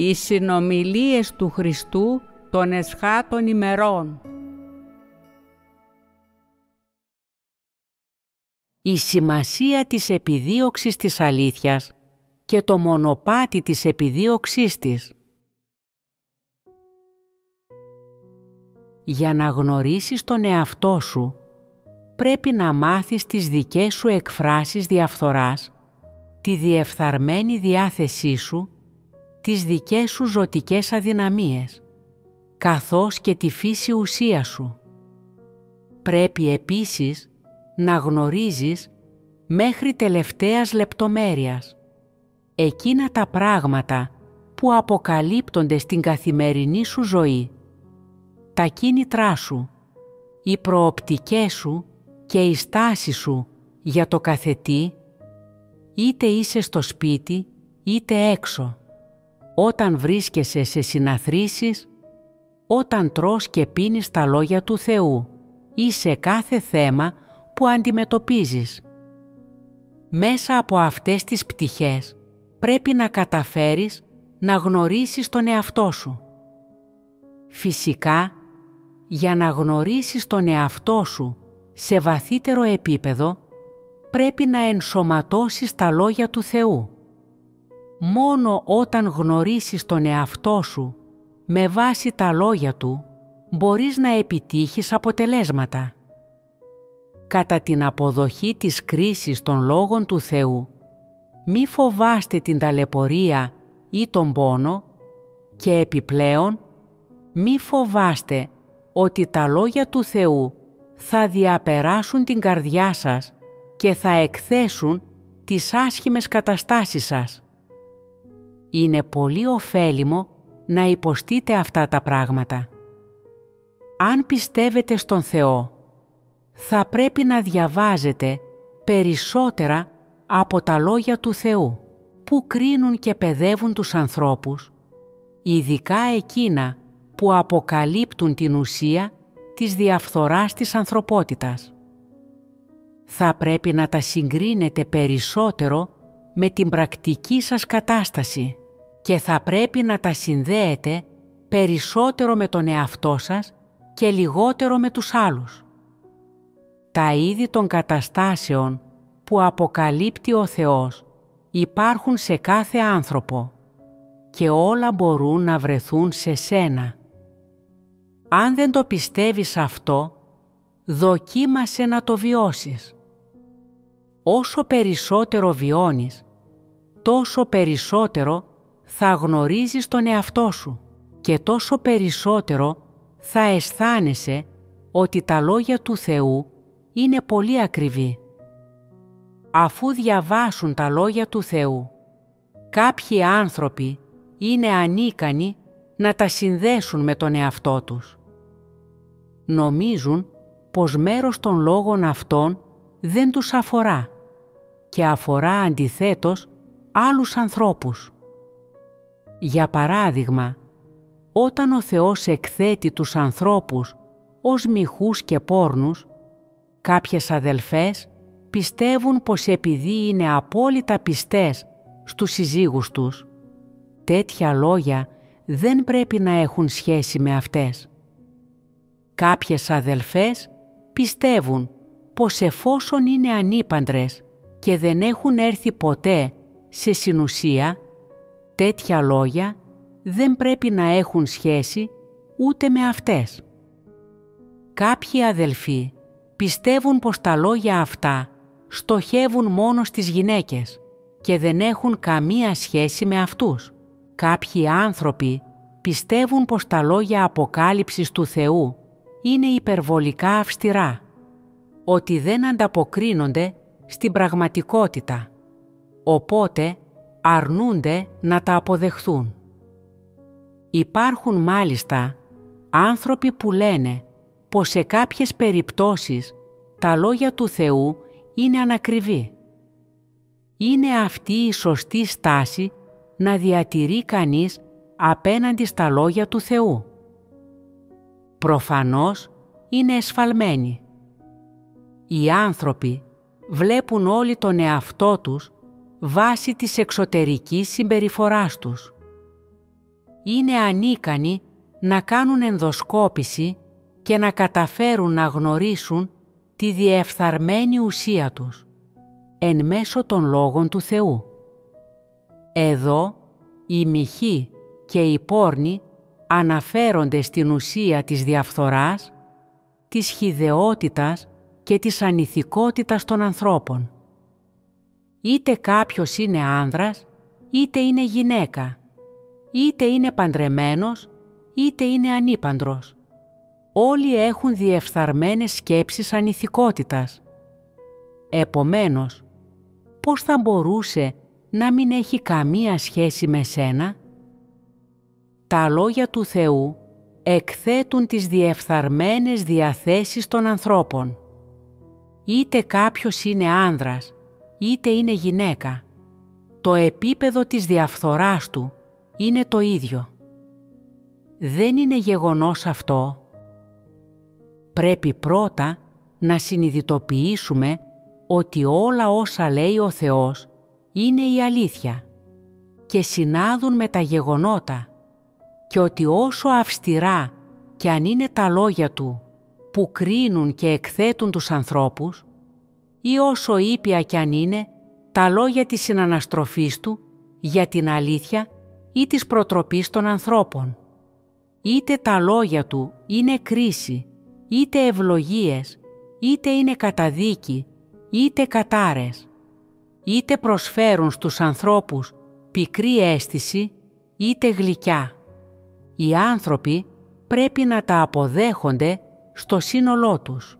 Οι συνομιλίες του Χριστού των εσχάτων ημερών. Η σημασία της επιδίωξης της αλήθειας και το μονοπάτι της επιδίωξής της. Για να γνωρίσεις τον εαυτό σου, πρέπει να μάθεις τις δικές σου εκφράσεις διαφθοράς, τη διεφθαρμένη διάθεσή σου, τις δικές σου ζωτικές αδυναμίες, καθώς και τη φύση ουσία σου. Πρέπει επίσης να γνωρίζεις μέχρι τελευταίας λεπτομέρειας εκείνα τα πράγματα που αποκαλύπτονται στην καθημερινή σου ζωή, τα κίνητρά σου, οι προοπτικές σου και η στάση σου για το καθετή, είτε είσαι στο σπίτι είτε έξω, όταν βρίσκεσαι σε συναθρήσεις, όταν τρως και πίνεις τα λόγια του Θεού ή σε κάθε θέμα που αντιμετωπίζεις. Μέσα από αυτές τις πτυχές πρέπει να καταφέρεις να γνωρίσεις τον εαυτό σου. Φυσικά, για να γνωρίσεις τον εαυτό σου σε βαθύτερο επίπεδο, πρέπει να ενσωματώσεις τα λόγια του Θεού. Μόνο όταν γνωρίσεις τον εαυτό σου με βάση τα λόγια Του, μπορείς να επιτύχεις αποτελέσματα. Κατά την αποδοχή της κρίσης των λόγων του Θεού, μη φοβάστε την ταλαιπωρία ή τον πόνο και επιπλέον μη φοβάστε ότι τα λόγια του Θεού θα διαπεράσουν την καρδιά σας και θα εκθέσουν τις άσχημες καταστάσεις σας. Είναι πολύ ωφέλιμο να υποστείτε αυτά τα πράγματα. Αν πιστεύετε στον Θεό, θα πρέπει να διαβάζετε περισσότερα από τα λόγια του Θεού που κρίνουν και παιδεύουν τους ανθρώπους, ειδικά εκείνα που αποκαλύπτουν την ουσία της διαφθοράς της ανθρωπότητας. Θα πρέπει να τα συγκρίνετε περισσότερο με την πρακτική σας κατάσταση και θα πρέπει να τα συνδέετε περισσότερο με τον εαυτό σας και λιγότερο με τους άλλους. Τα είδη των καταστάσεων που αποκαλύπτει ο Θεός υπάρχουν σε κάθε άνθρωπο και όλα μπορούν να βρεθούν σε σένα. Αν δεν το πιστεύεις αυτό, δοκίμασε να το βιώσεις. Όσο περισσότερο βιώνεις, τόσο περισσότερο θα γνωρίζεις τον εαυτό σου και τόσο περισσότερο θα αισθάνεσαι ότι τα λόγια του Θεού είναι πολύ ακριβή αφού διαβάσουν τα λόγια του Θεού. Κάποιοι άνθρωποι είναι ανίκανοι να τα συνδέσουν με τον εαυτό τους. Νομίζουν πως μέρος των λόγων αυτών δεν τους αφορά και αφορά αντιθέτως άλλους ανθρώπους. Για παράδειγμα, όταν ο Θεός εκθέτει τους ανθρώπους ως μοιχούς και πόρνους, κάποιες αδελφές πιστεύουν πως επειδή είναι απόλυτα πιστές στους συζύγους τους, τέτοια λόγια δεν πρέπει να έχουν σχέση με αυτές. Κάποιες αδελφές πιστεύουν πως εφόσον είναι ανήπαντρες και δεν έχουν έρθει ποτέ σε συνουσία, τέτοια λόγια δεν πρέπει να έχουν σχέση ούτε με αυτές. Κάποιοι αδελφοί πιστεύουν πως τα λόγια αυτά στοχεύουν μόνο στις γυναίκες και δεν έχουν καμία σχέση με αυτούς. Κάποιοι άνθρωποι πιστεύουν πως τα λόγια αποκάλυψης του Θεού είναι υπερβολικά αυστηρά, ότι δεν ανταποκρίνονται στην πραγματικότητα, οπότε αρνούνται να τα αποδεχθούν. Υπάρχουν μάλιστα άνθρωποι που λένε πως σε κάποιες περιπτώσεις τα λόγια του Θεού είναι ανακριβή. Είναι αυτή η σωστή στάση να διατηρεί κανείς απέναντι στα λόγια του Θεού. Προφανώς είναι εσφαλμένοι. Οι άνθρωποι βλέπουν όλοι τον εαυτό τους βάσει της εξωτερικής συμπεριφοράς τους. είναι ανίκανοι να κάνουν ενδοσκόπηση και να καταφέρουν να γνωρίσουν τη διεφθαρμένη ουσία τους εν μέσω των λόγων του Θεού. Εδώ η μοιχή και η πόρνη αναφέρονται στην ουσία της διαφθοράς, της χιδεότητας και της ανηθικότητας των ανθρώπων. Είτε κάποιος είναι άνδρας, είτε είναι γυναίκα, είτε είναι παντρεμένος, είτε είναι ανήπαντρος. Όλοι έχουν διεφθαρμένες σκέψεις ανηθικότητας. Επομένως, πώς θα μπορούσε να μην έχει καμία σχέση με σένα; Τα λόγια του Θεού εκθέτουν τις διεφθαρμένες διαθέσεις των ανθρώπων. Είτε κάποιος είναι άνδρας, είτε είναι γυναίκα. Το επίπεδο της διαφθοράς του είναι το ίδιο. Δεν είναι γεγονός αυτό. Πρέπει πρώτα να συνειδητοποιήσουμε ότι όλα όσα λέει ο Θεός είναι η αλήθεια και συνάδουν με τα γεγονότα και ότι όσο αυστηρά και αν είναι τα λόγια Του που κρίνουν και εκθέτουν τους ανθρώπους ή όσο ήπια κι αν είναι τα λόγια της συναναστροφής Του για την αλήθεια ή της προτροπής των ανθρώπων. Είτε τα λόγια Του είναι κρίση, είτε ευλογίες, είτε είναι καταδίκη, είτε κατάρες είτε προσφέρουν στους ανθρώπους πικρή αίσθηση είτε γλυκιά. Οι άνθρωποι πρέπει να τα αποδέχονται στο σύνολό τους.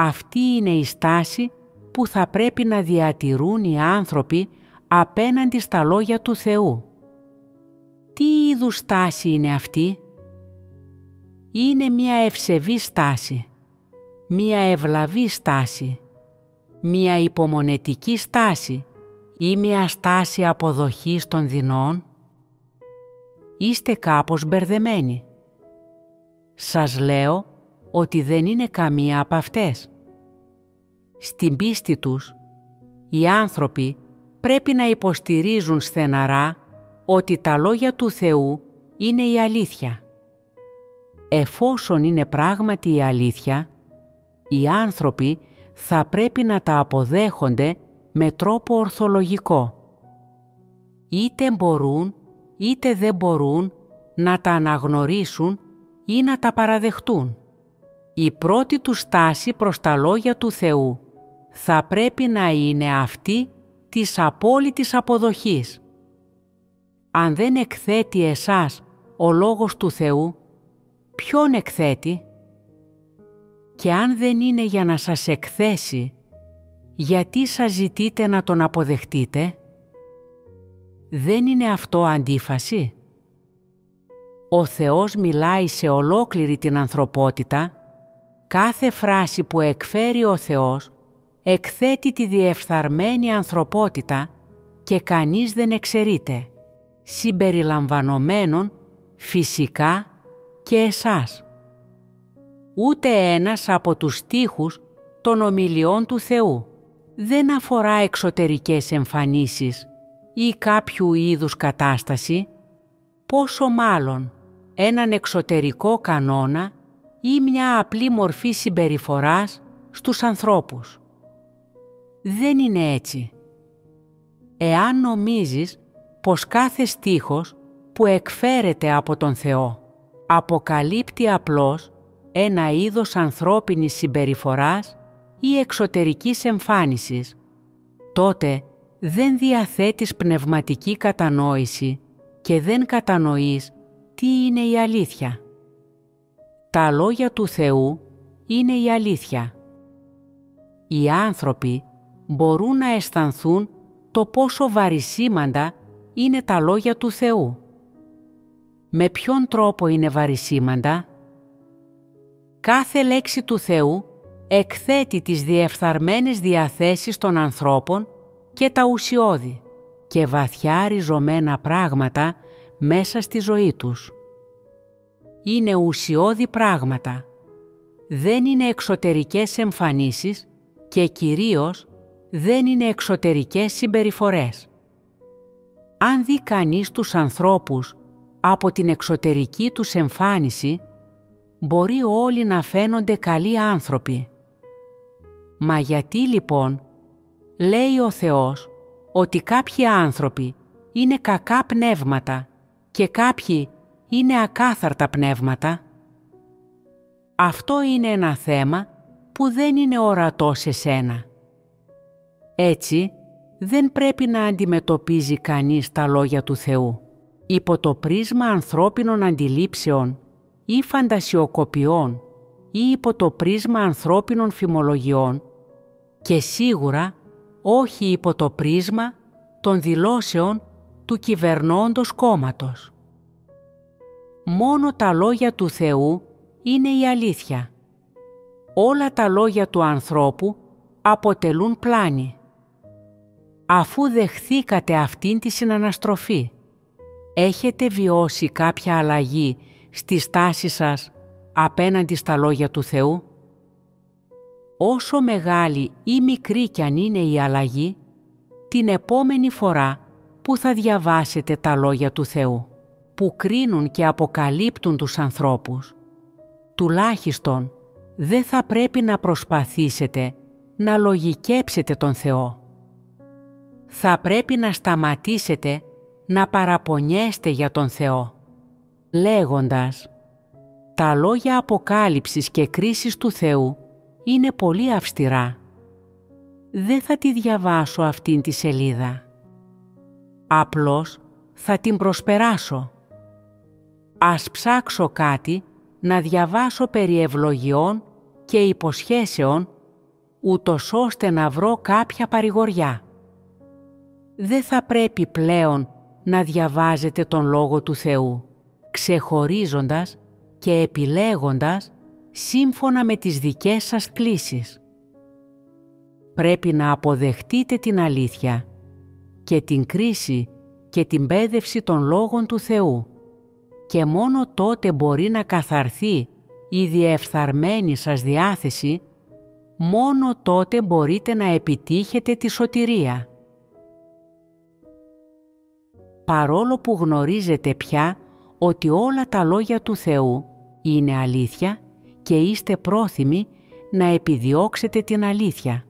Αυτή είναι η στάση που θα πρέπει να διατηρούν οι άνθρωποι απέναντι στα λόγια του Θεού. Τι είδους στάση είναι αυτή; Είναι μια ευσεβή στάση, μια ευλαβή στάση, μία υπομονετική στάση ή μία στάση αποδοχής των δεινών, είστε κάπως μπερδεμένοι. Σας λέω ότι δεν είναι καμία από αυτές. Στην πίστη τους, οι άνθρωποι πρέπει να υποστηρίζουν στεναρά ότι τα λόγια του Θεού είναι η αλήθεια. Εφόσον είναι πράγματι η αλήθεια, οι άνθρωποι θα πρέπει να τα αποδέχονται με τρόπο ορθολογικό. Είτε μπορούν είτε δεν μπορούν να τα αναγνωρίσουν ή να τα παραδεχτούν. Η πρώτη του στάση προς τα λόγια του Θεού θα πρέπει να είναι αυτή της απόλυτης αποδοχής. Αν δεν εκθέτει εσάς ο Λόγος του Θεού, ποιον εκθέτει; και αν δεν είναι για να σας εκθέσει, γιατί σας ζητείτε να τον αποδεχτείτε; Δεν είναι αυτό αντίφαση. Ο Θεός μιλάει σε ολόκληρη την ανθρωπότητα, κάθε φράση που εκφέρει ο Θεός εκθέτει τη διεφθαρμένη ανθρωπότητα και κανείς δεν εξαιρείται, συμπεριλαμβανομένων φυσικά και εσάς ούτε ένας από τους στίχους των ομιλιών του Θεού. Δεν αφορά εξωτερικές εμφανίσεις ή κάποιου είδους κατάσταση, πόσο μάλλον έναν εξωτερικό κανόνα ή μια απλή μορφή συμπεριφοράς στους ανθρώπους. Δεν είναι έτσι. Εάν νομίζεις πως κάθε στίχος που εκφέρεται από τον Θεό αποκαλύπτει απλώς ένα είδος ανθρώπινης συμπεριφοράς ή εξωτερικής εμφάνισης, τότε δεν διαθέτεις πνευματική κατανόηση και δεν κατανοείς τι είναι η αλήθεια. Τα λόγια του Θεού είναι η αλήθεια. Οι άνθρωποι μπορούν να αισθανθούν το πόσο βαρισίμαντα είναι τα λόγια του Θεού. Με ποιον τρόπο είναι βαρισίμαντα; κάθε λέξη του Θεού εκθέτει τις διεφθαρμένες διαθέσεις των ανθρώπων και τα ουσιώδη και βαθιά ριζωμένα πράγματα μέσα στη ζωή τους. Είναι ουσιώδη πράγματα. Δεν είναι εξωτερικές εμφανίσεις και κυρίως δεν είναι εξωτερικές συμπεριφορές. Αν δει κανείς τους ανθρώπους από την εξωτερική τους εμφάνιση μπορεί όλοι να φαίνονται καλοί άνθρωποι. Μα γιατί λοιπόν λέει ο Θεός ότι κάποιοι άνθρωποι είναι κακά πνεύματα και κάποιοι είναι ακάθαρτα πνεύματα. Αυτό είναι ένα θέμα που δεν είναι ορατό σε σένα. Έτσι, δεν πρέπει να αντιμετωπίζει κανείς τα λόγια του Θεού υπό το πρίσμα ανθρώπινων αντιλήψεων ή φαντασιοκοπιών ή υπό το πρίσμα ανθρώπινων φημολογιών και σίγουρα όχι υπό το πρίσμα των δηλώσεων του κυβερνώντος κόμματος. Μόνο τα λόγια του Θεού είναι η αλήθεια. Όλα τα λόγια του ανθρώπου αποτελούν πλάνη. Αφού δεχθήκατε αυτήν τη συναναστροφή, έχετε βιώσει κάποια αλλαγή στη στάση σας απέναντι στα λόγια του Θεού; Όσο μεγάλη ή μικρή κι αν είναι η αλλαγή, την επόμενη φορά που θα διαβάσετε τα λόγια του Θεού, που κρίνουν και αποκαλύπτουν τους ανθρώπους, τουλάχιστον δεν θα πρέπει να προσπαθήσετε να λογικέψετε τον Θεό. Θα πρέπει να σταματήσετε να παραπονιέστε για τον Θεό, λέγοντας «Τα λόγια αποκάλυψης και κρίσης του Θεού είναι πολύ αυστηρά. Δεν θα τη διαβάσω αυτήν τη σελίδα. Απλώς θα την προσπεράσω. Ας ψάξω κάτι να διαβάσω περί ευλογιών και υποσχέσεων ούτως ώστε να βρω κάποια παρηγοριά. Δεν θα πρέπει πλέον να διαβάζετε τον Λόγο του Θεού, ξεχωρίζοντας και επιλέγοντας σύμφωνα με τις δικές σας κλήσεις. Πρέπει να αποδεχτείτε την αλήθεια και την κρίση και την πέδευση των Λόγων του Θεού και μόνο τότε μπορεί να καθαρθεί η διεφθαρμένη σας διάθεση, μόνο τότε μπορείτε να επιτύχετε τη σωτηρία παρόλο που γνωρίζετε πια ότι όλα τα λόγια του Θεού είναι αλήθεια και είστε πρόθυμοι να επιδιώξετε την αλήθεια.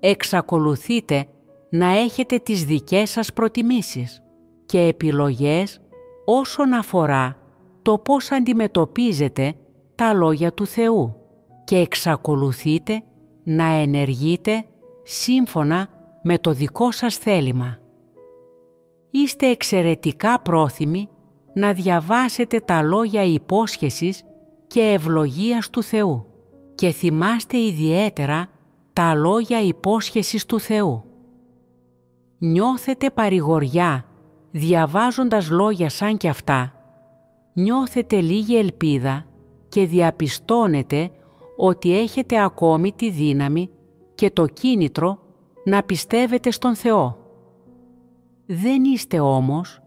Εξακολουθείτε να έχετε τις δικές σας προτιμήσεις και επιλογές όσον αφορά το πώς αντιμετωπίζετε τα λόγια του Θεού και εξακολουθείτε να ενεργείτε σύμφωνα με το δικό σας θέλημα είστε εξαιρετικά πρόθυμοι να διαβάσετε τα λόγια υπόσχεσης και ευλογίας του Θεού και θυμάστε ιδιαίτερα τα λόγια υπόσχεσης του Θεού. Νιώθετε παρηγοριά διαβάζοντας λόγια σαν κι αυτά. Νιώθετε λίγη ελπίδα και διαπιστώνετε ότι έχετε ακόμη τη δύναμη και το κίνητρο να πιστεύετε στον Θεό. Δεν είστε όμως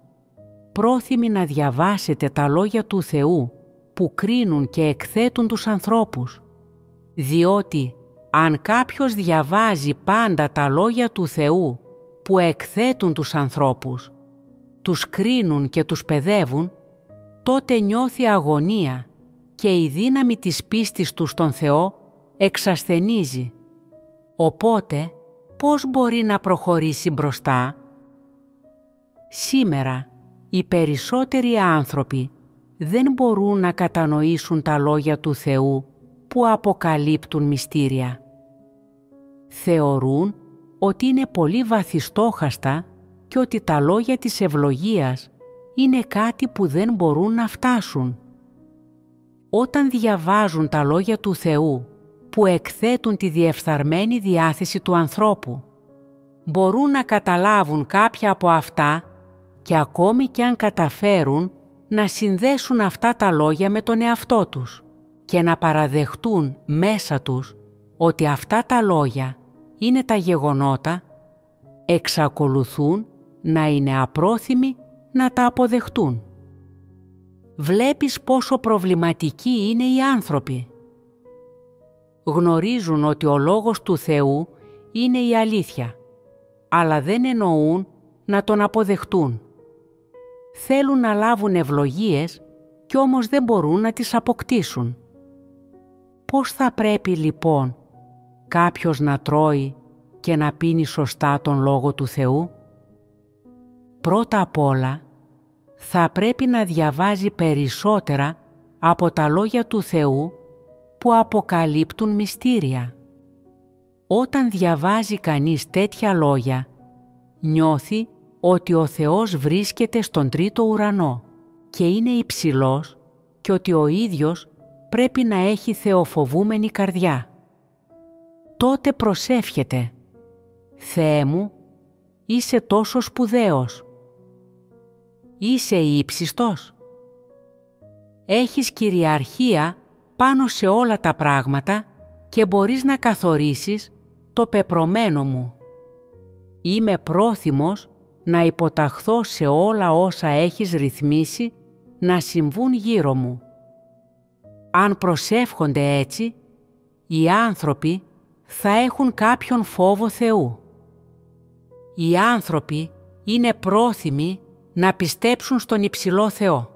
πρόθυμοι να διαβάσετε τα λόγια του Θεού που κρίνουν και εκθέτουν τους ανθρώπους. Διότι αν κάποιος διαβάζει πάντα τα λόγια του Θεού που εκθέτουν τους ανθρώπους, τους κρίνουν και τους παιδεύουν, τότε νιώθει αγωνία και η δύναμη της πίστης τους στον Θεό εξασθενίζει. Οπότε, πώς μπορεί να προχωρήσει μπροστά; Σήμερα οι περισσότεροι άνθρωποι δεν μπορούν να κατανοήσουν τα λόγια του Θεού που αποκαλύπτουν μυστήρια. Θεωρούν ότι είναι πολύ βαθιστόχαστα και ότι τα λόγια της ευλογίας είναι κάτι που δεν μπορούν να φτάσουν. Όταν διαβάζουν τα λόγια του Θεού που εκθέτουν τη διεφθαρμένη διάθεση του ανθρώπου, μπορούν να καταλάβουν κάποια από αυτά και ακόμη και αν καταφέρουν να συνδέσουν αυτά τα λόγια με τον εαυτό τους και να παραδεχτούν μέσα τους ότι αυτά τα λόγια είναι τα γεγονότα, εξακολουθούν να είναι απρόθυμοι να τα αποδεχτούν. Βλέπεις πόσο προβληματικοί είναι οι άνθρωποι. Γνωρίζουν ότι ο λόγος του Θεού είναι η αλήθεια, αλλά δεν εννοούν να τον αποδεχτούν θέλουν να λάβουν ευλογίες κι όμως δεν μπορούν να τις αποκτήσουν. Πώς θα πρέπει λοιπόν κάποιος να τρώει και να πίνει σωστά τον Λόγο του Θεού; Πρώτα απ' όλα θα πρέπει να διαβάζει περισσότερα από τα λόγια του Θεού που αποκαλύπτουν μυστήρια. Όταν διαβάζει κανείς τέτοια λόγια, νιώθει ότι ο Θεός βρίσκεται στον τρίτο ουρανό και είναι υψηλός και ότι ο ίδιος πρέπει να έχει θεοφοβούμενη καρδιά. Τότε προσεύχεται «Θεέ μου, είσαι τόσο σπουδαίος. Είσαι ύψιστος. Έχεις κυριαρχία πάνω σε όλα τα πράγματα και μπορείς να καθορίσεις το πεπρωμένο μου. Είμαι πρόθυμος να υποταχθώ σε όλα όσα έχεις ρυθμίσει να συμβούν γύρω μου. Αν προσεύχονται έτσι, οι άνθρωποι θα έχουν κάποιον φόβο Θεού. Οι άνθρωποι είναι πρόθυμοι να πιστέψουν στον υψηλό Θεό.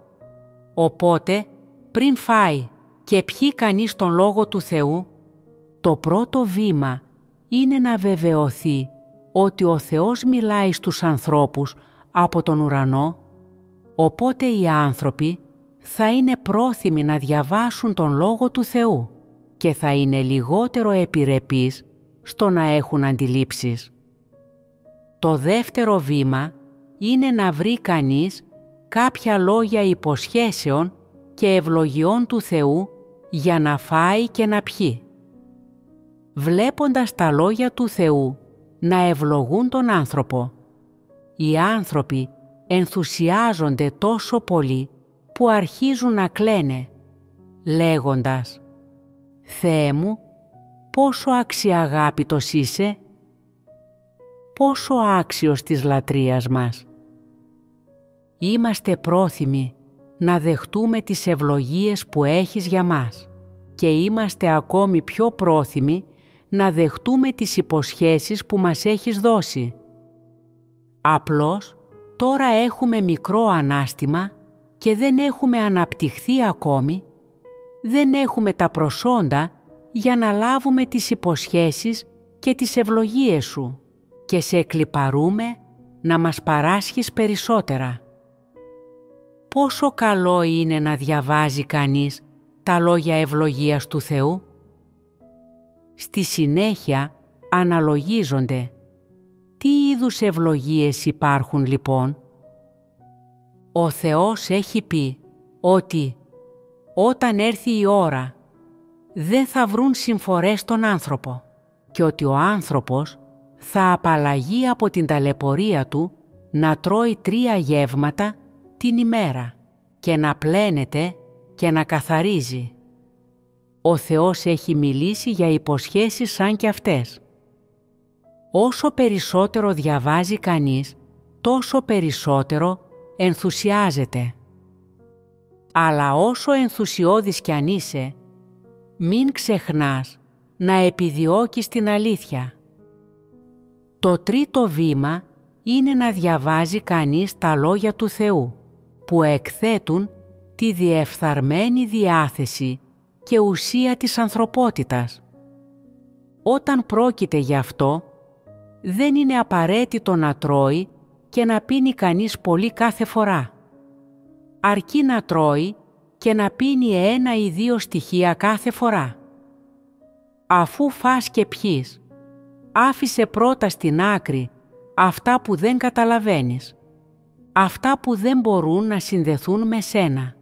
Οπότε, πριν φάει και πιει κανείς τον Λόγο του Θεού, το πρώτο βήμα είναι να βεβαιωθεί ότι ο Θεός μιλάει στους ανθρώπους από τον ουρανό, οπότε οι άνθρωποι θα είναι πρόθυμοι να διαβάσουν τον Λόγο του Θεού και θα είναι λιγότερο επιρρεπείς στο να έχουν αντιλήψεις. Το δεύτερο βήμα είναι να βρει κανείς κάποια λόγια υποσχέσεων και ευλογιών του Θεού για να φάει και να πιει. Βλέποντας τα λόγια του Θεού να ευλογούν τον άνθρωπο, οι άνθρωποι ενθουσιάζονται τόσο πολύ που αρχίζουν να κλαίνε, λέγοντας «Θεέ μου, πόσο αξιαγάπητος είσαι πόσο άξιος της λατρείας μας. Είμαστε πρόθυμοι να δεχτούμε τις ευλογίες που έχεις για μας και είμαστε ακόμη πιο πρόθυμοι να δεχτούμε τις υποσχέσεις που μας έχεις δώσει. Απλώς τώρα έχουμε μικρό ανάστημα και δεν έχουμε αναπτυχθεί ακόμη, δεν έχουμε τα προσόντα για να λάβουμε τις υποσχέσεις και τις ευλογίες σου και σε εκλυπαρούμε να μας παράσχεις περισσότερα. Πόσο καλό είναι να διαβάζει κανείς τα λόγια ευλογίας του Θεού; Στη συνέχεια αναλογίζονται τι είδους ευλογίες υπάρχουν λοιπόν; Ο Θεός έχει πει ότι όταν έρθει η ώρα δεν θα βρουν συμφορές στον άνθρωπο και ότι ο άνθρωπος θα απαλλαγεί από την ταλαιπωρία του να τρώει τρία γεύματα την ημέρα και να πλένεται και να καθαρίζει. Ο Θεός έχει μιλήσει για υποσχέσεις σαν και αυτές. Όσο περισσότερο διαβάζει κανείς, τόσο περισσότερο ενθουσιάζεται. Αλλά όσο ενθουσιώδης κι αν είσαι, μην ξεχνάς να επιδιώκεις την αλήθεια. Το τρίτο βήμα είναι να διαβάζει κανείς τα λόγια του Θεού που εκθέτουν τη διεφθαρμένη διάθεση και ουσία της ανθρωπότητας. Όταν πρόκειται γι' αυτό, δεν είναι απαραίτητο να τρώει και να πίνει κανείς πολύ κάθε φορά. Αρκεί να τρώει και να πίνει ένα ή δύο στοιχεία κάθε φορά. Αφού φας και πιείς, άφησε πρώτα στην άκρη αυτά που δεν καταλαβαίνεις, αυτά που δεν μπορούν να συνδεθούν με σένα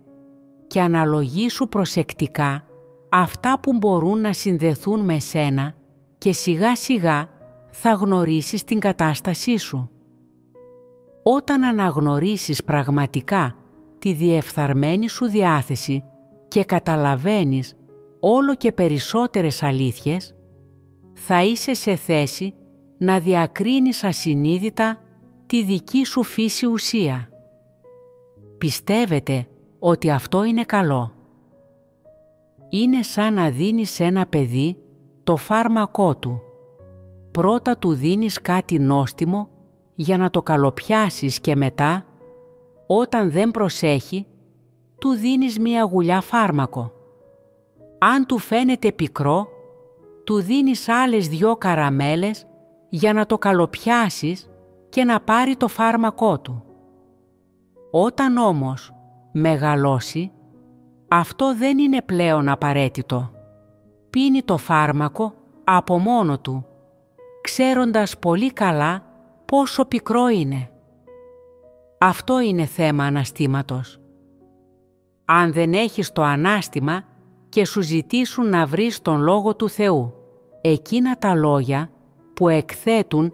και αναλογήσου προσεκτικά αυτά που μπορούν να συνδεθούν με σένα και σιγά σιγά θα γνωρίσεις την κατάστασή σου. Όταν αναγνωρίσεις πραγματικά τη διεφθαρμένη σου διάθεση και καταλαβαίνεις όλο και περισσότερες αλήθειες, θα είσαι σε θέση να διακρίνεις ασυνείδητα τη δική σου φύση ουσία. Πιστεύετε ότι αυτό είναι καλό. Είναι σαν να δίνεις σε ένα παιδί το φάρμακό του. Πρώτα του δίνεις κάτι νόστιμο για να το καλοπιάσεις και μετά Όταν δεν προσέχει, του δίνεις μία γουλιά φάρμακο. Αν του φαίνεται πικρό, του δίνεις άλλες δυο καραμέλες για να το καλοπιάσεις και να πάρει το φάρμακό του. Όταν όμως μεγαλώσει, αυτό δεν είναι πλέον απαραίτητο. Πίνει το φάρμακο από μόνο του, ξέροντας πολύ καλά πόσο πικρό είναι. Αυτό είναι θέμα αναστήματος. Αν δεν έχεις το ανάστημα και σου ζητήσουν να βρεις τον Λόγο του Θεού, εκείνα τα λόγια που εκθέτουν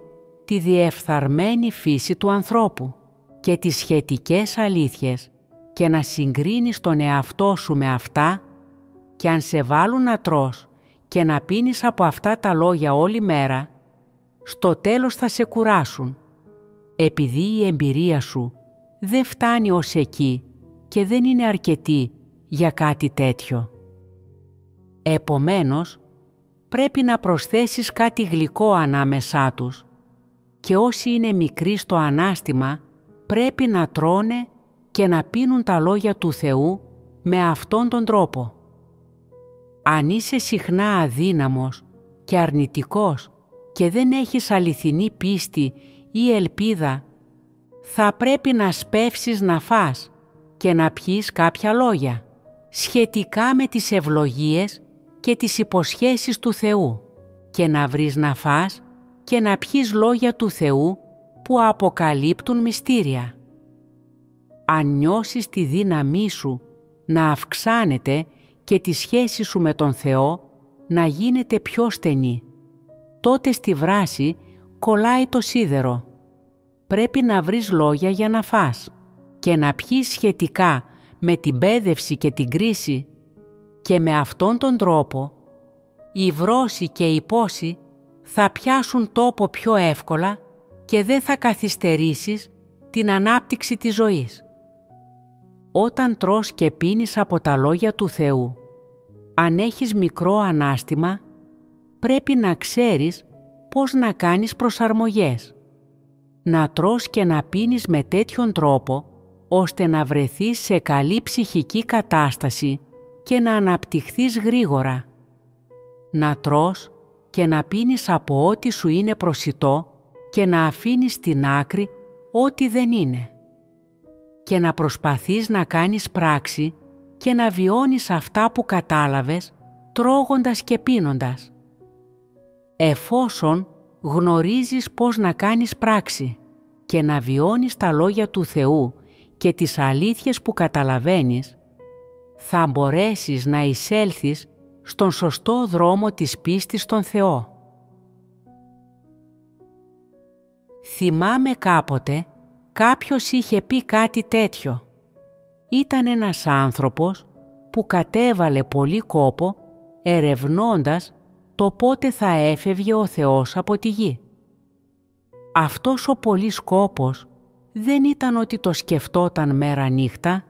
τη διεφθαρμένη φύση του ανθρώπου και τις σχετικές αλήθειες και να συγκρίνεις τον εαυτό σου με αυτά και αν σε βάλουν να τρως και να πίνεις από αυτά τα λόγια όλη μέρα, στο τέλος θα σε κουράσουν, επειδή η εμπειρία σου δεν φτάνει ως εκεί και δεν είναι αρκετή για κάτι τέτοιο. Επομένως, πρέπει να προσθέσεις κάτι γλυκό ανάμεσά τους και όσοι είναι μικροί στο ανάστημα πρέπει να τρώνε και να πίνουν τα λόγια του Θεού με αυτόν τον τρόπο. Αν είσαι συχνά αδύναμος και αρνητικός και δεν έχεις αληθινή πίστη ή ελπίδα, θα πρέπει να σπεύσεις να φας και να πιείς κάποια λόγια σχετικά με τις ευλογίες και τις υποσχέσεις του Θεού και να βρεις να φας και να πιείς λόγια του Θεού που αποκαλύπτουν μυστήρια. Αν νιώσεις τη δύναμή σου να αυξάνεται και τη σχέση σου με τον Θεό να γίνεται πιο στενή, τότε στη βράση κολλάει το σίδερο. Πρέπει να βρεις λόγια για να φας και να πιείς σχετικά με την πέδευση και την κρίση και με αυτόν τον τρόπο η βρώση και η πόση θα πιάσουν τόπο πιο εύκολα και δεν θα καθυστερήσεις την ανάπτυξη της ζωής. Όταν τρως και πίνεις από τα λόγια του Θεού, αν έχεις μικρό ανάστημα, πρέπει να ξέρεις πώς να κάνεις προσαρμογές. Να τρως και να πίνεις με τέτοιον τρόπο, ώστε να βρεθείς σε καλή ψυχική κατάσταση και να αναπτυχθείς γρήγορα. Να τρως και να πίνεις από ό,τι σου είναι προσιτό και να αφήνεις στην άκρη ό,τι δεν είναι. Και να προσπαθείς να κάνεις πράξη και να βιώνεις αυτά που κατάλαβες τρώγοντας και πίνοντας. Εφόσον γνωρίζεις πώς να κάνεις πράξη και να βιώνεις τα λόγια του Θεού και τις αλήθειες που καταλαβαίνεις, θα μπορέσεις να εισέλθεις στον σωστό δρόμο της πίστης στον Θεό. Θυμάμαι κάποτε κάποιος είχε πει κάτι τέτοιο. Ήταν ένας άνθρωπος που κατέβαλε πολύ κόπο ερευνώντας το πότε θα έφευγε ο Θεός από τη γη. Αυτός ο πολύς κόπος δεν ήταν ότι το σκεφτόταν μέρα νύχτα,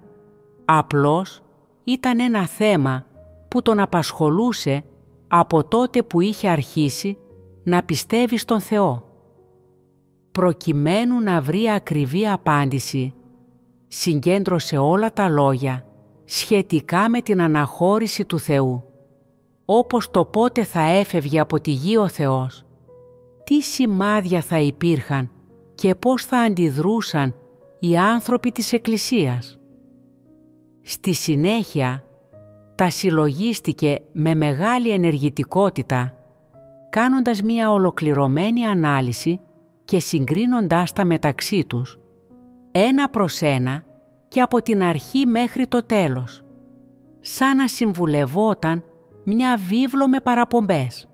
απλώς ήταν ένα θέμα που τον απασχολούσε από τότε που είχε αρχίσει να πιστεύει στον Θεό. Προκειμένου να βρει ακριβή απάντηση, συγκέντρωσε όλα τα λόγια σχετικά με την αναχώρηση του Θεού, όπως το πότε θα έφευγε από τη γη ο Θεός, τι σημάδια θα υπήρχαν και πώς θα αντιδρούσαν οι άνθρωποι της Εκκλησίας. Στη συνέχεια τα συλλογίστηκε με μεγάλη ενεργητικότητα, κάνοντας μία ολοκληρωμένη ανάλυση και συγκρίνοντάς τα μεταξύ τους, ένα προς ένα και από την αρχή μέχρι το τέλος, σαν να συμβουλευόταν μια βίβλο με παραπομπές.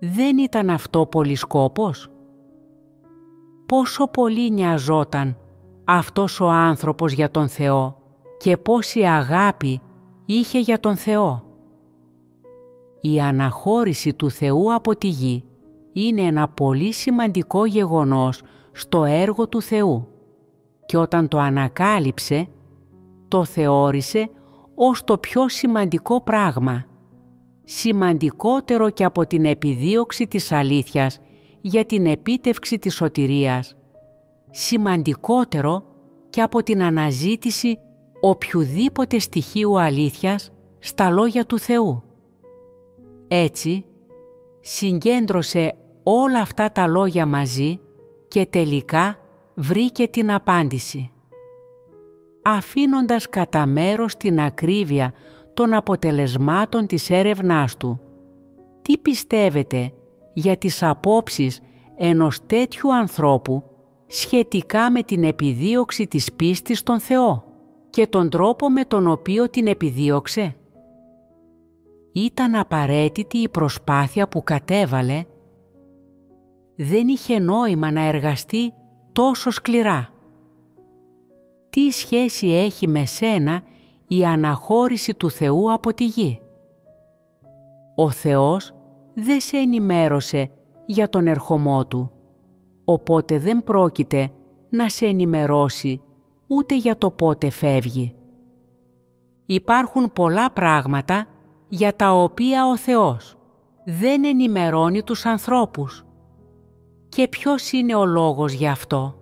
Δεν ήταν αυτό πολύ σκόπος; Πόσο πολύ νοιαζόταν αυτός ο άνθρωπος για τον Θεό και πόση αγάπη είχε για τον Θεό. Η αναχώρηση του Θεού από τη γη είναι ένα πολύ σημαντικό γεγονός στο έργο του Θεού και όταν το ανακάλυψε, το θεώρησε ως το πιο σημαντικό πράγμα, σημαντικότερο και από την επιδίωξη της αλήθειας για την επίτευξη της σωτηρίας, σημαντικότερο και από την αναζήτηση οποιοδήποτε στοιχείου αλήθειας στα λόγια του Θεού. Έτσι, συγκέντρωσε όλα αυτά τα λόγια μαζί και τελικά βρήκε την απάντηση. Αφήνοντας κατά μέρος την ακρίβεια των αποτελεσμάτων της έρευνάς του, τι πιστεύετε για τις απόψεις ενός τέτοιου ανθρώπου σχετικά με την επιδίωξη της πίστης στον Θεό; Και τον τρόπο με τον οποίο την επιδίωξε. Ήταν απαραίτητη η προσπάθεια που κατέβαλε. Δεν είχε νόημα να εργαστεί τόσο σκληρά. Τι σχέση έχει με σένα η αναχώρηση του Θεού από τη γη; Ο Θεός δεν σε ενημέρωσε για τον ερχομό Του, οπότε δεν πρόκειται να σε ενημερώσει ούτε για το πότε φεύγει. Υπάρχουν πολλά πράγματα για τα οποία ο Θεός δεν ενημερώνει τους ανθρώπους. Και ποιος είναι ο λόγος γι' αυτό;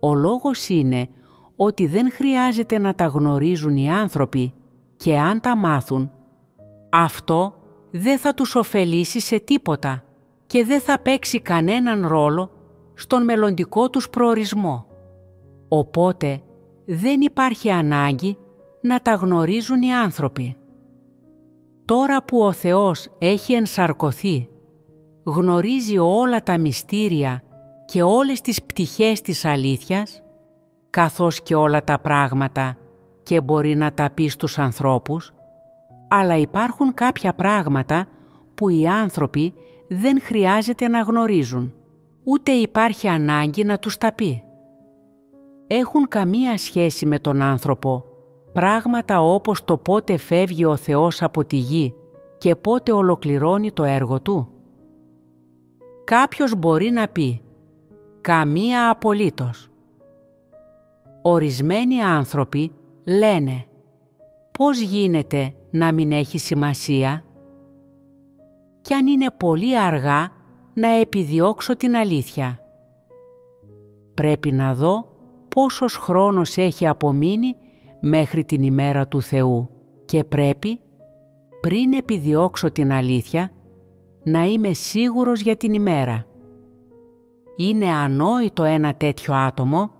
Ο λόγος είναι ότι δεν χρειάζεται να τα γνωρίζουν οι άνθρωποι και αν τα μάθουν, αυτό δεν θα τους ωφελήσει σε τίποτα και δεν θα παίξει κανέναν ρόλο στον μελλοντικό τους προορισμό. Οπότε δεν υπάρχει ανάγκη να τα γνωρίζουν οι άνθρωποι. Τώρα που ο Θεός έχει ενσαρκωθεί, γνωρίζει όλα τα μυστήρια και όλες τις πτυχές της αλήθειας, καθώς και όλα τα πράγματα και μπορεί να τα πει στους ανθρώπους, αλλά υπάρχουν κάποια πράγματα που οι άνθρωποι δεν χρειάζεται να γνωρίζουν, ούτε υπάρχει ανάγκη να τους τα πει. Έχουν καμία σχέση με τον άνθρωπο, πράγματα όπως το πότε φεύγει ο Θεός από τη γη και πότε ολοκληρώνει το έργο Του. Κάποιος μπορεί να πει «Καμία απολύτως». Ορισμένοι άνθρωποι λένε «Πώς γίνεται να μην έχει σημασία» και αν είναι πολύ αργά να επιδιώξω την αλήθεια. Πρέπει να δω πόσος χρόνος έχει απομείνει μέχρι την ημέρα του Θεού και πρέπει, πριν επιδιώξω την αλήθεια, να είμαι σίγουρος για την ημέρα. Είναι ανόητο ένα τέτοιο άτομο;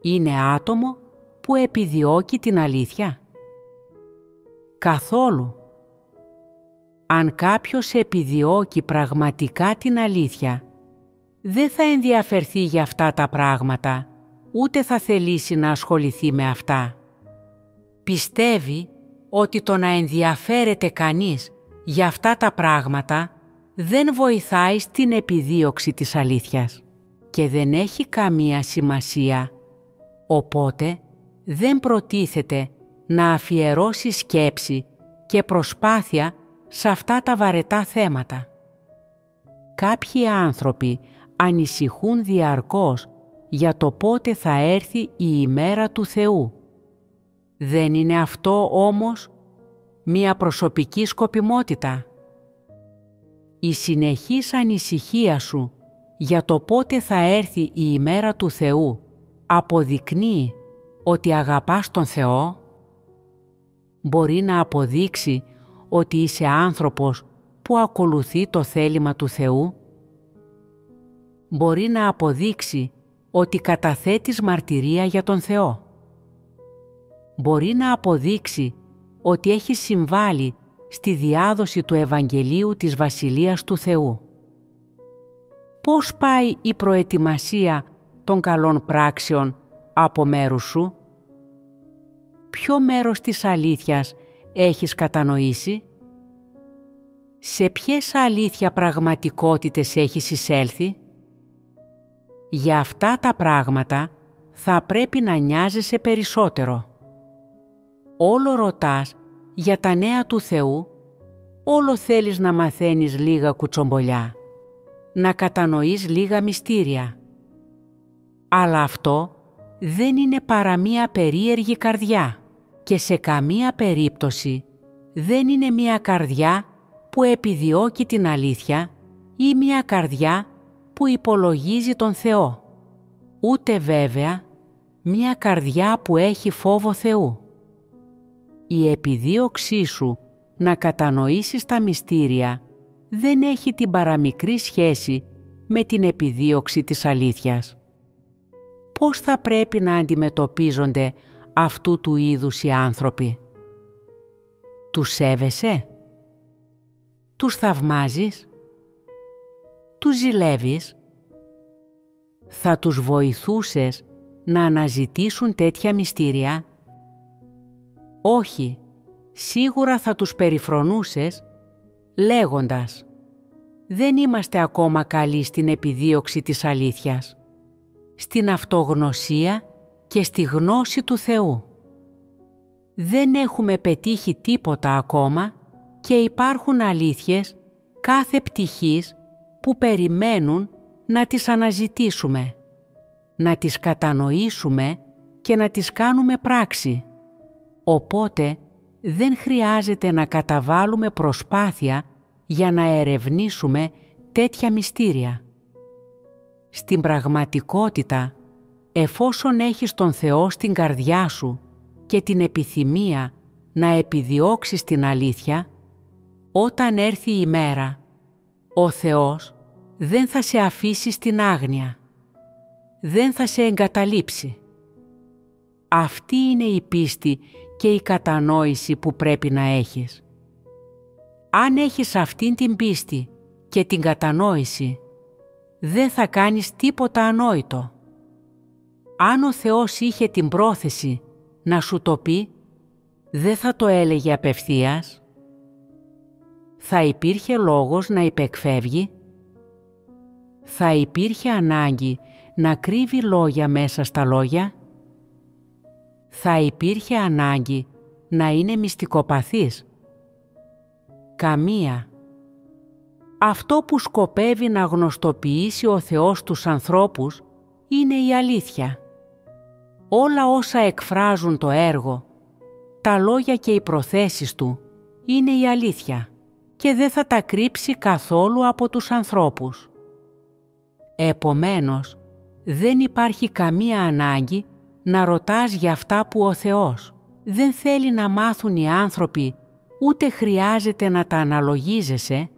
Είναι άτομο που επιδιώκει την αλήθεια; Καθόλου. Αν κάποιος επιδιώκει πραγματικά την αλήθεια, δεν θα ενδιαφερθεί για αυτά τα πράγματα ούτε θα θελήσει να ασχοληθεί με αυτά. Πιστεύει ότι το να ενδιαφέρεται κανείς για αυτά τα πράγματα δεν βοηθάει στην επιδίωξη της αλήθειας και δεν έχει καμία σημασία. Οπότε δεν προτίθεται να αφιερώσει σκέψη και προσπάθεια σε αυτά τα βαρετά θέματα. Κάποιοι άνθρωποι ανησυχούν διαρκώς για το πότε θα έρθει η ημέρα του Θεού. Δεν είναι αυτό όμως μία προσωπική σκοπιμότητα. Η συνεχής ανησυχία σου για το πότε θα έρθει η ημέρα του Θεού αποδεικνύει ότι αγαπάς τον Θεό. Μπορεί να αποδείξει ότι είσαι άνθρωπος που ακολουθεί το θέλημα του Θεού. Μπορεί να αποδείξει ότι καταθέτεις μαρτυρία για τον Θεό. Μπορεί να αποδείξει ότι έχει συμβάλει στη διάδοση του Ευαγγελίου της Βασιλείας του Θεού. Πώς πάει η προετοιμασία των καλών πράξεων από μέρους σου; Ποιο μέρος της αλήθειας έχεις κατανοήσει; Σε ποιες αλήθεια πραγματικότητες έχεις εισέλθει; Για αυτά τα πράγματα θα πρέπει να νοιάζεσαι περισσότερο. Όλο ρωτάς για τα νέα του Θεού, όλο θέλεις να μαθαίνεις λίγα κουτσομπολιά, να κατανοείς λίγα μυστήρια. Αλλά αυτό δεν είναι παρά μία περίεργη καρδιά και σε καμία περίπτωση δεν είναι μία καρδιά που επιδιώκει την αλήθεια ή μία καρδιά που υπολογίζει τον Θεό. ούτε βέβαια μία καρδιά που έχει φόβο Θεού. Η επιδίωξή σου να κατανοήσεις τα μυστήρια δεν έχει την παραμικρή σχέση με την επιδίωξη της αλήθειας. Πώς θα πρέπει να αντιμετωπίζονται αυτού του είδους οι άνθρωποι; Τους σέβεσαι; Τους θαυμάζεις; Τους ζηλεύεις; Θα τους βοηθούσες να αναζητήσουν τέτοια μυστήρια; Όχι, σίγουρα θα τους περιφρονούσες λέγοντας «Δεν είμαστε ακόμα καλοί στην επιδίωξη της αλήθειας, στην αυτογνωσία και στη γνώση του Θεού. Δεν έχουμε πετύχει τίποτα ακόμα και υπάρχουν αλήθειες κάθε πτυχής που περιμένουν να τις αναζητήσουμε, να τις κατανοήσουμε και να τις κάνουμε πράξη. Οπότε δεν χρειάζεται να καταβάλουμε προσπάθεια για να ερευνήσουμε τέτοια μυστήρια. Στην πραγματικότητα, εφόσον έχεις τον Θεό στην καρδιά σου και την επιθυμία να επιδιώξεις την αλήθεια, όταν έρθει η μέρα, ο Θεός δεν θα σε αφήσει στην άγνοια. Δεν θα σε εγκαταλείψει. Αυτή είναι η πίστη και η κατανόηση που πρέπει να έχεις. Αν έχεις αυτήν την πίστη και την κατανόηση, δεν θα κάνεις τίποτα ανόητο. Αν ο Θεός είχε την πρόθεση να σου το πει, δεν θα το έλεγε απευθείας. Θα υπήρχε λόγος να υπεκφεύγει; Θα υπήρχε ανάγκη να κρύβει λόγια μέσα στα λόγια; Θα υπήρχε ανάγκη να είναι μυστικοπαθής; Καμία. Αυτό που σκοπεύει να γνωστοποιήσει ο Θεός τους ανθρώπους είναι η αλήθεια. Όλα όσα εκφράζουν το έργο, τα λόγια και οι προθέσεις του είναι η αλήθεια και δεν θα τα κρύψει καθόλου από τους ανθρώπους. Επομένως, δεν υπάρχει καμία ανάγκη να ρωτάς για αυτά που ο Θεός δεν θέλει να μάθουν οι άνθρωποι ούτε χρειάζεται να τα αναλογίζεσαι,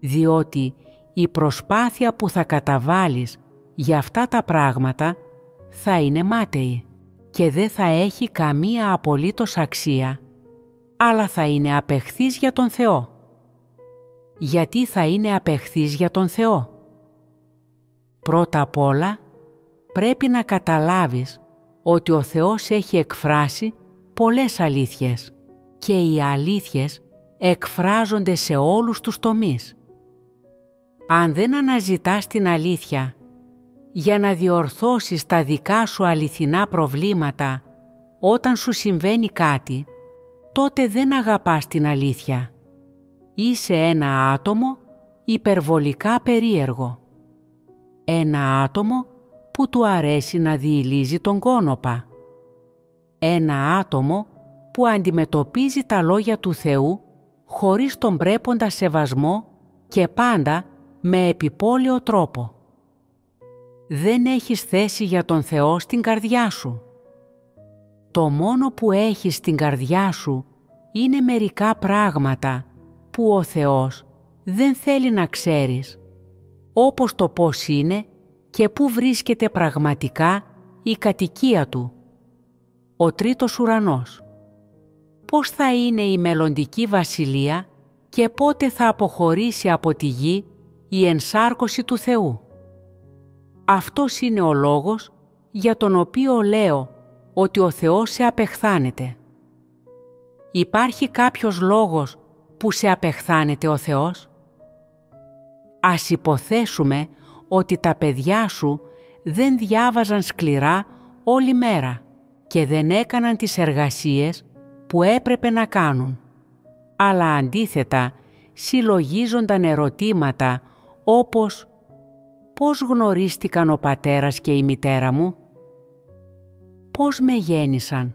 διότι η προσπάθεια που θα καταβάλεις για αυτά τα πράγματα θα είναι μάταιη και δεν θα έχει καμία απολύτως αξία, αλλά θα είναι απεχθής για τον Θεό. Γιατί θα είναι απεχθής για τον Θεό; Πρώτα απ' όλα πρέπει να καταλάβεις ότι ο Θεός έχει εκφράσει πολλές αλήθειες και οι αλήθειες εκφράζονται σε όλους τους τομείς. Αν δεν αναζητάς την αλήθεια για να διορθώσεις τα δικά σου αληθινά προβλήματα όταν σου συμβαίνει κάτι, τότε δεν αγαπάς την αλήθεια. Είσαι ένα άτομο υπερβολικά περίεργο. Ένα άτομο που του αρέσει να διηλίζει τον κόνοπα. Ένα άτομο που αντιμετωπίζει τα λόγια του Θεού χωρίς τον πρέποντα σεβασμό και πάντα με επιπόλαιο τρόπο. Δεν έχεις θέση για τον Θεό στην καρδιά σου. Το μόνο που έχεις στην καρδιά σου είναι μερικά πράγματα που ο Θεός δεν θέλει να ξέρεις, όπως το πώς είναι και πού βρίσκεται πραγματικά η κατοικία Του. Ο τρίτος ουρανός πώς θα είναι η μελλοντική βασιλεία και πότε θα αποχωρήσει από τη γη η ενσάρκωση του Θεού. Αυτός είναι ο λόγος για τον οποίο λέω ότι ο Θεός σε απεχθάνεται. Υπάρχει κάποιος λόγος που σε απεχθάνεται ο Θεός; Ας υποθέσουμε ότι τα παιδιά σου δεν διάβαζαν σκληρά όλη μέρα και δεν έκαναν τις εργασίες που έπρεπε να κάνουν. Αλλά αντίθετα συλλογίζονταν ερωτήματα όπως «Πώς γνωρίστηκαν ο πατέρας και η μητέρα μου» «Πώς με γέννησαν»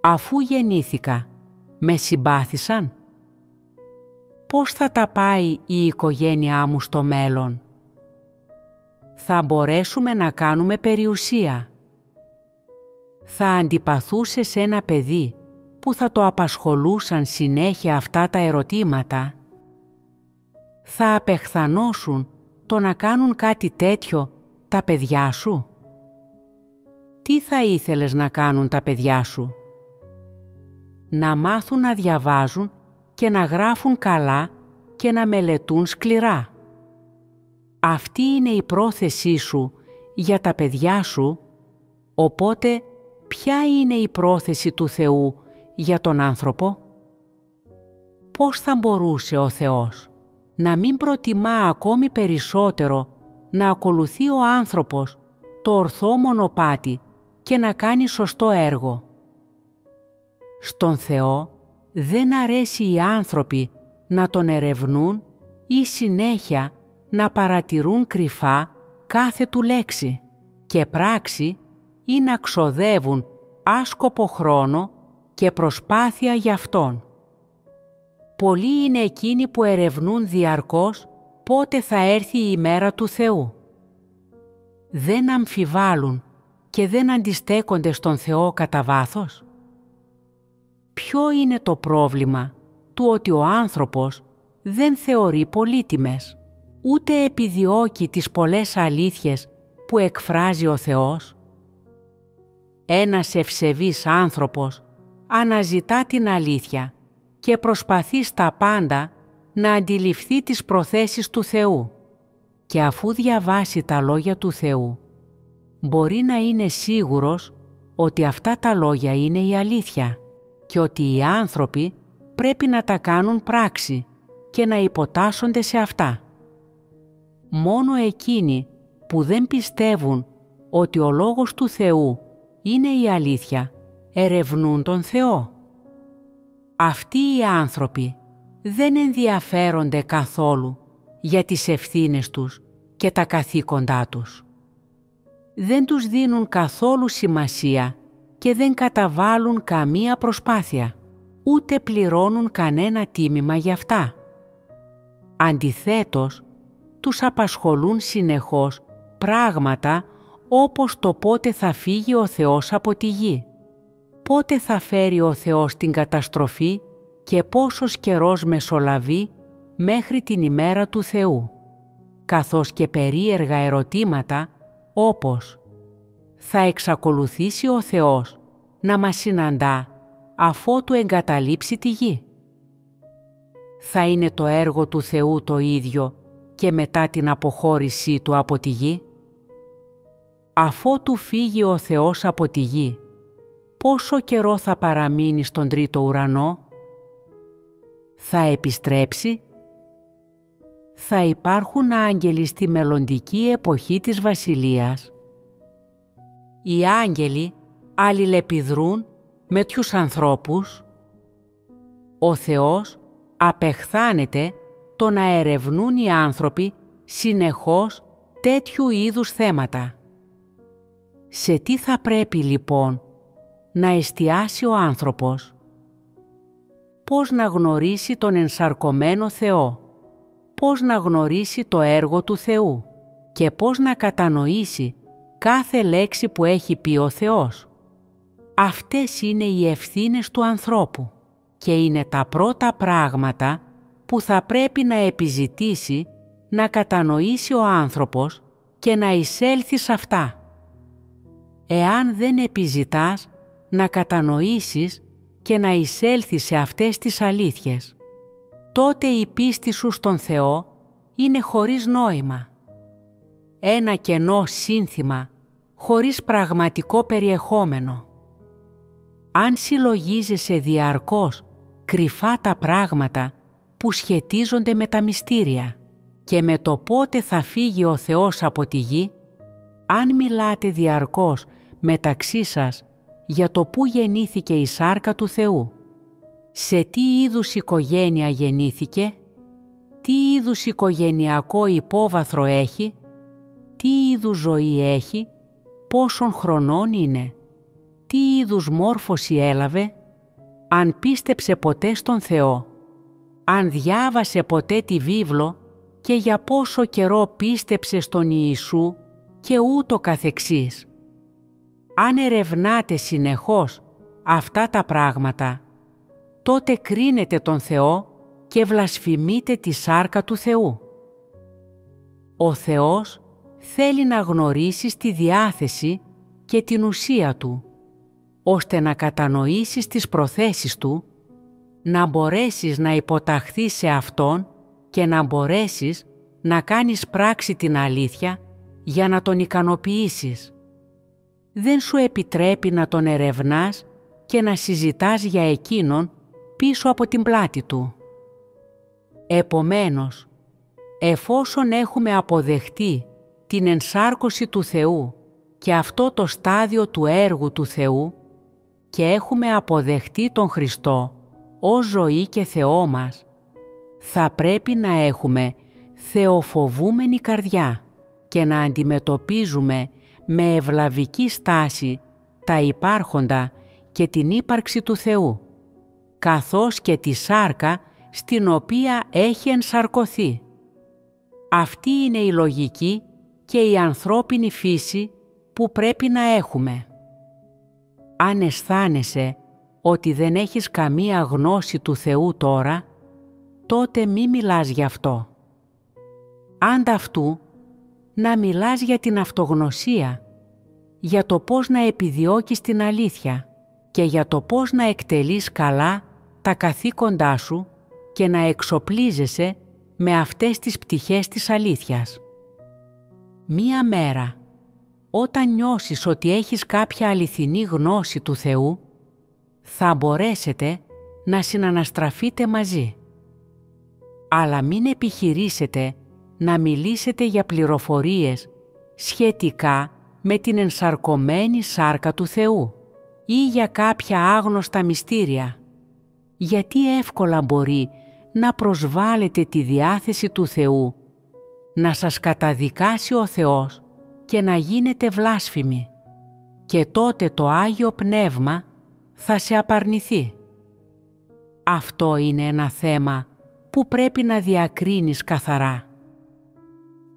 «Αφού γεννήθηκα, με συμπάθησαν» «Πώς θα τα πάει η οικογένειά μου στο μέλλον» θα μπορέσουμε να κάνουμε περιουσία; Θα αντιπαθούσε σε ένα παιδί που θα το απασχολούσαν συνέχεια αυτά τα ερωτήματα; Θα απεχθανώσουν το να κάνουν κάτι τέτοιο τα παιδιά σου; Τι θα ήθελες να κάνουν τα παιδιά σου; Να μάθουν να διαβάζουν και να γράφουν καλά και να μελετούν σκληρά. Αυτή είναι η πρόθεσή σου για τα παιδιά σου, οπότε ποια είναι η πρόθεση του Θεού για τον άνθρωπο; Πώς θα μπορούσε ο Θεός να μην προτιμά ακόμη περισσότερο να ακολουθεί ο άνθρωπος το ορθό μονοπάτι και να κάνει σωστό έργο; Στον Θεό δεν αρέσει οι άνθρωποι να τον ερευνούν ή συνέχεια να παρατηρούν κρυφά κάθε του λέξη και πράξη ή να ξοδεύουν άσκοπο χρόνο και προσπάθεια για Αυτόν. Πολλοί είναι εκείνοι που ερευνούν διαρκώς πότε θα έρθει η ημέρα του Θεού. Δεν αμφιβάλλουν και δεν αντιστέκονται στον Θεό κατά βάθος. Ποιο είναι το πρόβλημα του ότι ο άνθρωπος δεν θεωρεί πολύτιμες, ούτε επιδιώκει τις πολλές αλήθειες που εκφράζει ο Θεός; Ένας ευσεβής άνθρωπος αναζητά την αλήθεια και προσπαθεί στα πάντα να αντιληφθεί τις προθέσεις του Θεού και αφού διαβάσει τα λόγια του Θεού μπορεί να είναι σίγουρος ότι αυτά τα λόγια είναι η αλήθεια και ότι οι άνθρωποι πρέπει να τα κάνουν πράξη και να υποτάσσονται σε αυτά. Μόνο εκείνοι που δεν πιστεύουν ότι ο Λόγος του Θεού είναι η αλήθεια ερευνούν τον Θεό. Αυτοί οι άνθρωποι δεν ενδιαφέρονται καθόλου για τις ευθύνες τους και τα καθήκοντά τους. Δεν τους δίνουν καθόλου σημασία και δεν καταβάλουν καμία προσπάθεια, ούτε πληρώνουν κανένα τίμημα για αυτά. Αντιθέτως, τους απασχολούν συνεχώς πράγματα όπως το πότε θα φύγει ο Θεός από τη γη πότε θα φέρει ο Θεός την καταστροφή και πόσος καιρός μεσολαβεί μέχρι την ημέρα του Θεού, καθώς και περίεργα ερωτήματα όπως «Θα εξακολουθήσει ο Θεός να μας συναντά αφότου εγκαταλείψει τη γη» θα είναι το έργο του Θεού το ίδιο και μετά την αποχώρησή Του από τη γη; Αφότου φύγει ο Θεός από τη γη, πόσο καιρό θα παραμείνει στον τρίτο ουρανό; Θα επιστρέψει; Θα υπάρχουν άγγελοι στη μελλοντική εποχή της Βασιλείας; Οι άγγελοι αλληλεπιδρούν με τους ανθρώπους. Ο Θεός απεχθάνεται το να ερευνούν οι άνθρωποι συνεχώς τέτοιου είδους θέματα. Σε τι θα πρέπει λοιπόν να εστιάσει ο άνθρωπος; Πώς να γνωρίσει τον ενσαρκωμένο Θεό, πώς να γνωρίσει το έργο του Θεού; Και πώς να κατανοήσει κάθε λέξη που έχει πει ο Θεός. Αυτές είναι οι ευθύνες του ανθρώπου και είναι τα πρώτα πράγματα που θα πρέπει να επιζητήσει να κατανοήσει ο άνθρωπος και να εισέλθει σε αυτά. Εάν δεν επιζητάς να κατανοήσεις και να εισέλθεις σε αυτές τις αλήθειες. Τότε η πίστη σου στον Θεό είναι χωρίς νόημα. Ένα κενό σύνθημα χωρίς πραγματικό περιεχόμενο. Αν συλλογίζεσαι διαρκώς κρυφά τα πράγματα που σχετίζονται με τα μυστήρια και με το πότε θα φύγει ο Θεός από τη γη, αν μιλάτε διαρκώς μεταξύ σας για το πού γεννήθηκε η σάρκα του Θεού. Σε τι είδους οικογένεια γεννήθηκε, τι είδους οικογενειακό υπόβαθρο έχει, τι είδους ζωή έχει, πόσων χρονών είναι, τι είδους μόρφωση έλαβε, αν πίστεψε ποτέ στον Θεό, αν διάβασε ποτέ τη βίβλο και για πόσο καιρό πίστεψε στον Ιησού και ούτω καθεξής. Αν ερευνάτε συνεχώς αυτά τα πράγματα, τότε κρίνετε τον Θεό και βλασφημείτε τη σάρκα του Θεού. Ο Θεός θέλει να γνωρίσεις τη διάθεση και την ουσία Του, ώστε να κατανοήσεις τις προθέσεις Του, να μπορέσεις να υποταχθείς σε Αυτόν και να μπορέσεις να κάνεις πράξη την αλήθεια για να Τον ικανοποιήσεις. Δεν σου επιτρέπει να Τον ερευνάς και να συζητάς για Εκείνον πίσω από την πλάτη Του. Επομένως, εφόσον έχουμε αποδεχτεί την ενσάρκωση του Θεού και αυτό το στάδιο του έργου του Θεού και έχουμε αποδεχτεί τον Χριστό ως ζωή και Θεό μας, θα πρέπει να έχουμε θεοφοβούμενη καρδιά και να αντιμετωπίζουμε με ευλαβική στάση τα υπάρχοντα και την ύπαρξη του Θεού, καθώς και τη σάρκα στην οποία έχει ενσαρκωθεί. Αυτή είναι η λογική και η ανθρώπινη φύση που πρέπει να έχουμε. Αν αισθάνεσαι ότι δεν έχεις καμία γνώση του Θεού τώρα, τότε μη μιλάς γι' αυτό. Ανταυτού, να μιλάς για την αυτογνωσία, για το πώς να επιδιώκεις την αλήθεια και για το πώς να εκτελείς καλά τα καθήκοντά σου και να εξοπλίζεσαι με αυτές τις πτυχές της αλήθειας. Μία μέρα, όταν νιώσεις ότι έχεις κάποια αληθινή γνώση του Θεού, θα μπορέσετε να συναναστραφείτε μαζί. Αλλά μην επιχειρήσετε να μιλήσετε για πληροφορίες σχετικά με την ενσαρκωμένη σάρκα του Θεού ή για κάποια άγνωστα μυστήρια, γιατί εύκολα μπορεί να προσβάλλετε τη διάθεση του Θεού, να σας καταδικάσει ο Θεός και να γίνετε βλάσφημοι και τότε το Άγιο Πνεύμα θα σε απαρνηθεί. Αυτό είναι ένα θέμα που πρέπει να διακρίνεις καθαρά.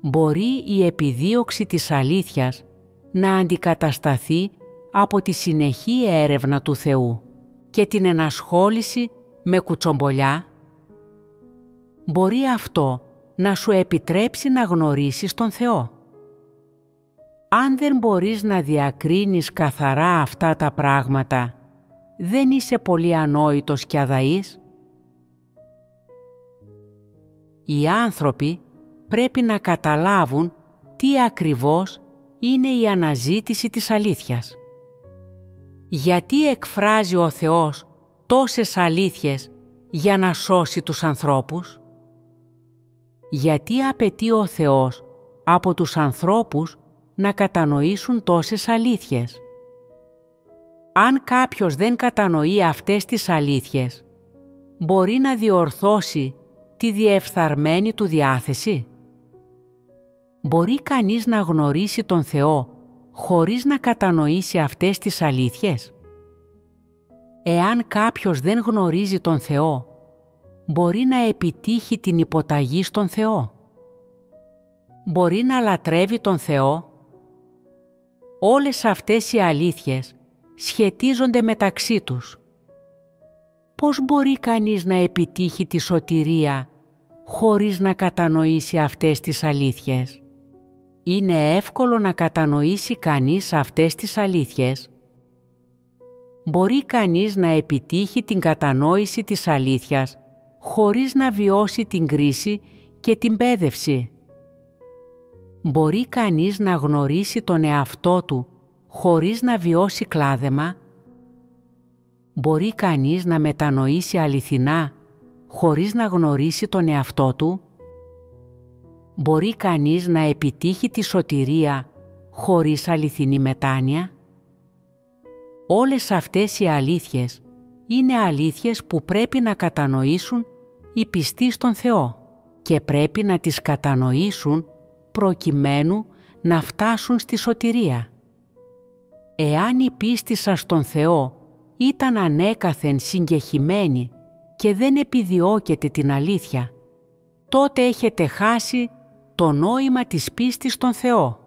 Μπορεί η επιδίωξη της αλήθειας να αντικατασταθεί από τη συνεχή έρευνα του Θεού και την ενασχόληση με κουτσομπολιά; Μπορεί αυτό να σου επιτρέψει να γνωρίσεις τον Θεό. Αν δεν μπορείς να διακρίνεις καθαρά αυτά τα πράγματα, δεν είσαι πολύ ανόητος και αδαής. Οι άνθρωποι πρέπει να καταλάβουν τι ακριβώς είναι η αναζήτηση της αλήθειας. Γιατί εκφράζει ο Θεός τόσες αλήθειες για να σώσει τους ανθρώπους; Γιατί απαιτεί ο Θεός από τους ανθρώπους να κατανοήσουν τόσες αλήθειες; Αν κάποιος δεν κατανοεί αυτές τις αλήθειες, μπορεί να διορθώσει τη διεφθαρμένη του διάθεση; Μπορεί κανείς να γνωρίσει τον Θεό χωρίς να κατανοήσει αυτές τις αλήθειες; Εάν κάποιος δεν γνωρίζει τον Θεό, μπορεί να επιτύχει την υποταγή στον Θεό. Μπορεί να λατρεύει τον Θεό. Όλες αυτές οι αλήθειες σχετίζονται μεταξύ τους. Πώς μπορεί κανείς να επιτύχει τη σωτηρία χωρίς να κατανοήσει αυτές τις αλήθειες; Είναι εύκολο να κατανοήσει κανείς αυτές τις αλήθειες; Μπορεί κανείς να επιτύχει την κατανόηση της αλήθειας χωρίς να βιώσει την κρίση και την πέδευση. Μπορεί κανείς να γνωρίσει τον εαυτό του χωρίς να βιώσει κλάδεμα. Μπορεί κανείς να μετανοήσει αληθινά χωρίς να γνωρίσει τον εαυτό του. Μπορεί κανείς να επιτύχει τη σωτηρία χωρίς αληθινή μετάνοια. Όλες αυτές οι αλήθειες είναι αλήθειες που πρέπει να κατανοήσουν οι πιστοί στον Θεό και πρέπει να τις κατανοήσουν προκειμένου να φτάσουν στη σωτηρία. Εάν η πίστη σας στον Θεό ήταν ανέκαθεν συγκεχημένη και δεν επιδιώκετε την αλήθεια, τότε έχετε χάσει το νόημα της πίστης στον Θεό.